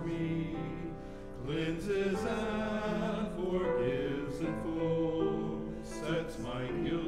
me, cleanses and forgives in full, sets my guilt.